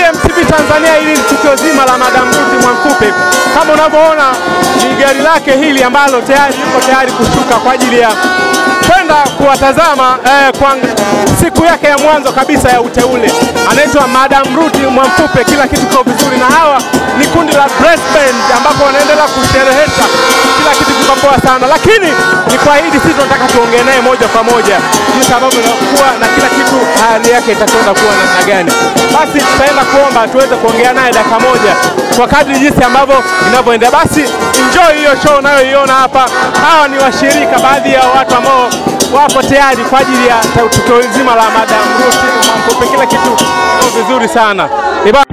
wa MTV Tanzania, hili tukio zima la Madam Ruth Mwankupe. Kama unavyoona ni gari lake hili ambalo tayari yuko tayari kushuka kwa ajili ya kwenda kuwatazama eh, kwa siku yake ya mwanzo kabisa ya uteule. Anaitwa Madam Ruth Mwamfupe, kila kitu kiko vizuri, na hawa ni kundi la Brass Band ambapo wanaendelea kusherehesha, poa sana, lakini ni kuahidi sisi tunataka tuongee naye moja kwa moja jinsi ambavyo inakuwa na kila kitu hali yake itakwenda kuwa namna gani. Basi tutaenda kuomba tuweze kuongea naye dakika moja kwa kadri jinsi ambavyo inavyoenda. Basi enjoy hiyo show unayoiona hapa. Hawa ni washirika, baadhi ya watu ambao wapo tayari kwa ajili ya tukio zima la Madam Ruth. Kila kitu vizuri sana. Iba